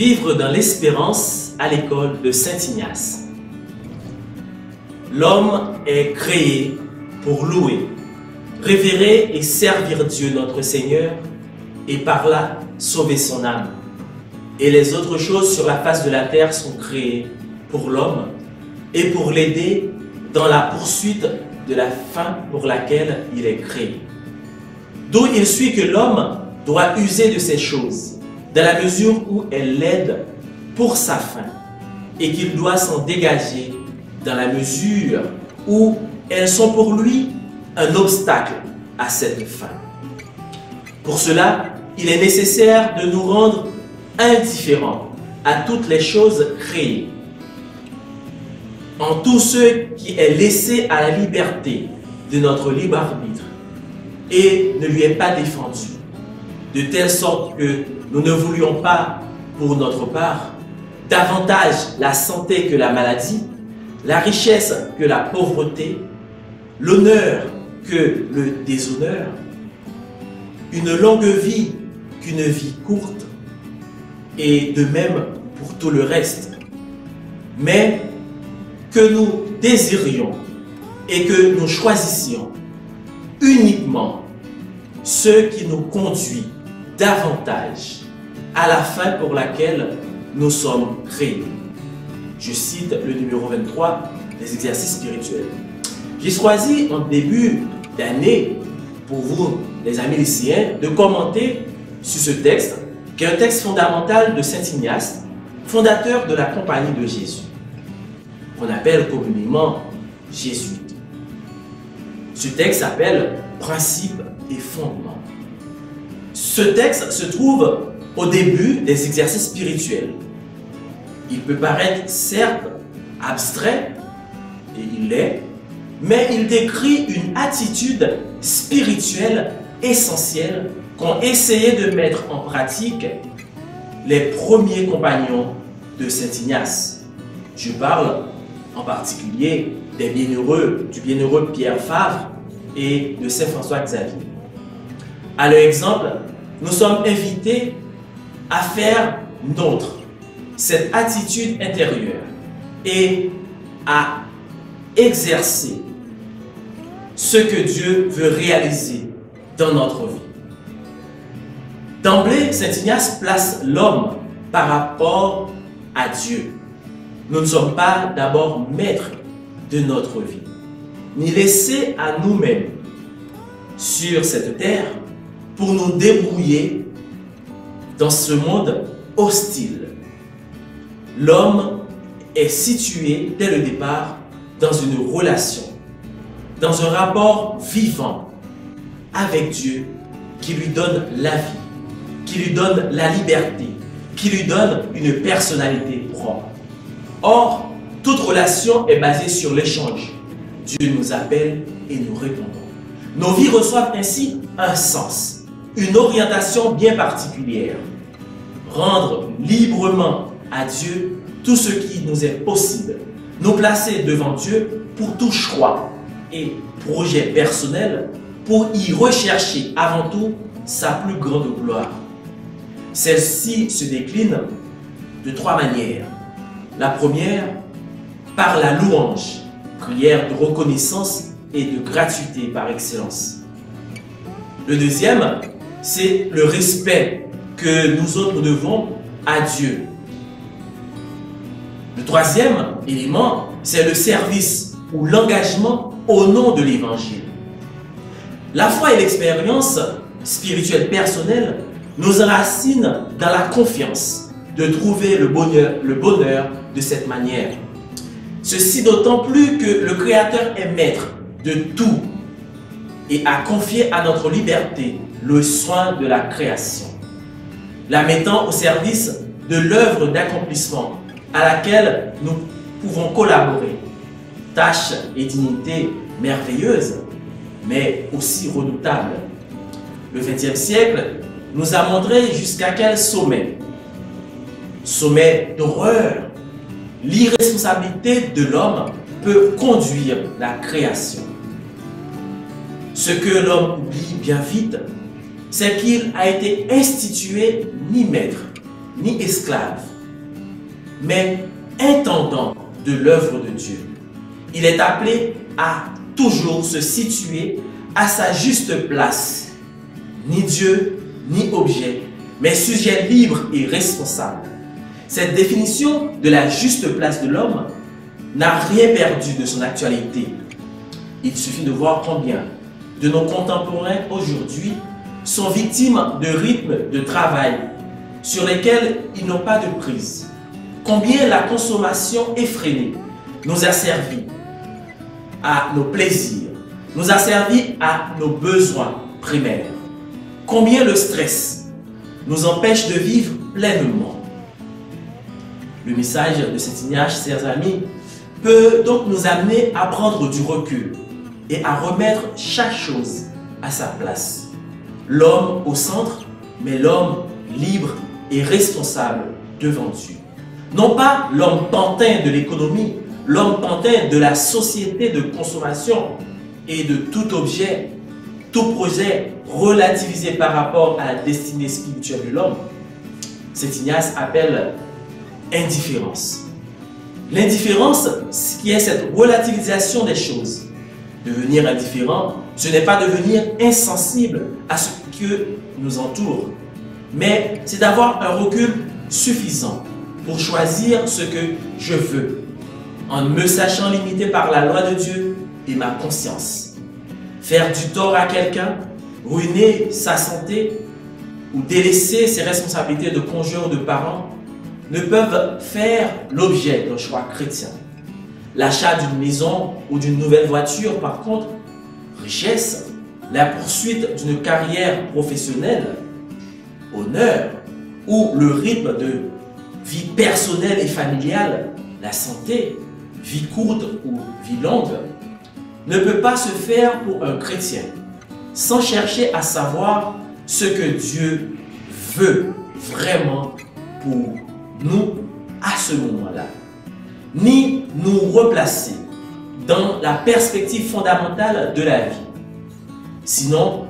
Vivre dans l'espérance à l'école de Saint-Ignace. L'homme est créé pour louer, révérer et servir Dieu notre Seigneur et par là sauver son âme. Et les autres choses sur la face de la terre sont créées pour l'homme et pour l'aider dans la poursuite de la fin pour laquelle il est créé. D'où il suit que l'homme doit user de ces choses, dans la mesure où elles l'aident pour sa fin, et qu'il doit s'en dégager dans la mesure où elles sont pour lui un obstacle à cette fin. Pour cela, il est nécessaire de nous rendre indifférents à toutes les choses créées, en tout ce qui est laissé à la liberté de notre libre arbitre et ne lui est pas défendu, de telle sorte que nous ne voulions pas, pour notre part, davantage la santé que la maladie, la richesse que la pauvreté, l'honneur que le déshonneur, une longue vie qu'une vie courte, et de même pour tout le reste. Mais que nous désirions et que nous choisissions uniquement ce qui nous conduit davantage à la fin pour laquelle nous sommes créés. Je cite le numéro 23 des exercices spirituels. J'ai choisi en début d'année pour vous, les amis lycéens, de commenter sur ce texte, qui est un texte fondamental de Saint Ignace, fondateur de la Compagnie de Jésus, qu'on appelle communément jésuite. Ce texte s'appelle Principes et fondements. Ce texte se trouve au début des exercices spirituels. Il peut paraître certes abstrait, et il l'est, mais il décrit une attitude spirituelle essentielle qu'ont essayé de mettre en pratique les premiers compagnons de Saint Ignace. Je parle en particulier des bienheureux, du bienheureux Pierre Favre et de Saint François Xavier. À leur exemple, nous sommes invités à faire nôtre cette attitude intérieure et à exercer ce que Dieu veut réaliser dans notre vie. D'emblée, Saint Ignace place l'homme par rapport à Dieu. Nous ne sommes pas d'abord maîtres de notre vie, ni laissés à nous-mêmes sur cette terre pour nous débrouiller dans ce monde hostile. L'homme est situé dès le départ dans une relation, dans un rapport vivant avec Dieu qui lui donne la vie, qui lui donne la liberté, qui lui donne une personnalité propre. Or, toute relation est basée sur l'échange. Dieu nous appelle et nous répondons. Nos vies reçoivent ainsi un sens, une orientation bien particulière. Rendre librement à Dieu tout ce qui nous est possible. Nous placer devant Dieu pour tout choix et projet personnel pour y rechercher avant tout sa plus grande gloire. Celle-ci se décline de trois manières. La première, par la louange, prière de reconnaissance et de gratuité par excellence. Le deuxième, c'est le respect que nous autres devons à Dieu. Le troisième élément, c'est le service ou l'engagement au nom de l'Évangile. La foi et l'expérience spirituelle personnelle nous enracinent dans la confiance de trouver le bonheur, le bonheur de cette manière. Ceci d'autant plus que le Créateur est maître de tout et a confié à notre liberté le soin de la création, la mettant au service de l'œuvre d'accomplissement à laquelle nous pouvons collaborer. Tâche et dignité merveilleuse, mais aussi redoutable. Le XXe siècle nous a montré jusqu'à quel sommet. Sommet d'horreur. L'irresponsabilité de l'homme peut conduire la création. Ce que l'homme oublie bien vite, c'est qu'il a été institué ni maître, ni esclave, mais intendant de l'œuvre de Dieu. Il est appelé à toujours se situer à sa juste place, ni Dieu, ni objet, mais sujet libre et responsable. Cette définition de la juste place de l'homme n'a rien perdu de son actualité. Il suffit de voir combien de nos contemporains aujourd'hui sont victimes de rythmes de travail sur lesquels ils n'ont pas de prise. Combien la consommation effrénée nous a servi à nos plaisirs, nous a servi à nos besoins primaires. Combien le stress nous empêche de vivre pleinement. Le message de cet ignage, chers amis, peut donc nous amener à prendre du recul et à remettre chaque chose à sa place. L'homme au centre, mais l'homme libre et responsable devant Dieu. Non pas l'homme pantin de l'économie, l'homme pantin de la société de consommation et de tout objet, tout projet relativisé par rapport à la destinée spirituelle de l'homme. Cet Ignace appelle indifférence. L'indifférence, ce qui est cette relativisation des choses. Devenir indifférent, ce n'est pas devenir insensible à ce que nous entoure, mais c'est d'avoir un recul suffisant pour choisir ce que je veux, en me sachant limité par la loi de Dieu et ma conscience. Faire du tort à quelqu'un, ruiner sa santé ou délaisser ses responsabilités de conjoint ou de parent ne peuvent faire l'objet d'un choix chrétien. L'achat d'une maison ou d'une nouvelle voiture, par contre, richesse, la poursuite d'une carrière professionnelle, honneur, ou le rythme de vie personnelle et familiale, la santé, vie courte ou vie longue, ne peut pas se faire pour un chrétien sans chercher à savoir ce que Dieu veut vraiment pour nous à ce moment-là, ni nous replacer dans la perspective fondamentale de la vie. Sinon,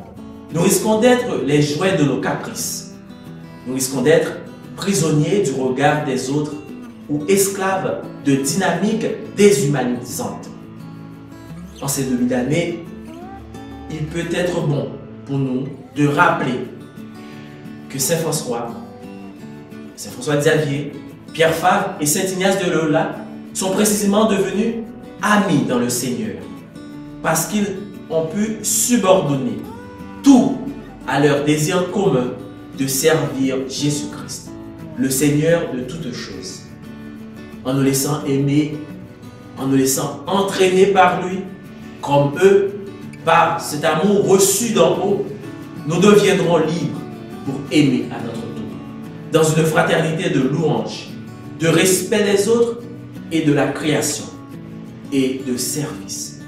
nous risquons d'être les jouets de nos caprices. Nous risquons d'être prisonniers du regard des autres ou esclaves de dynamiques déshumanisantes. En ces demi d'année, il peut être bon pour nous de rappeler que Saint François, Saint François Xavier, Pierre Favre et Saint Ignace de Lola sont précisément devenus amis dans le Seigneur. Parce qu'ils ont pu subordonner tout à leur désir commun de servir Jésus-Christ, le Seigneur de toutes choses, en nous laissant aimer, en nous laissant entraîner par lui, comme eux, par cet amour reçu d'en haut, nous deviendrons libres pour aimer à notre tour, dans une fraternité de louanges, de respect des autres et de la création et de service.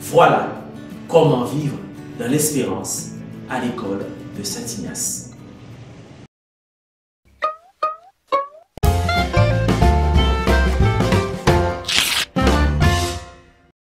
Voilà comment vivre dans l'espérance à l'école de Saint Ignace.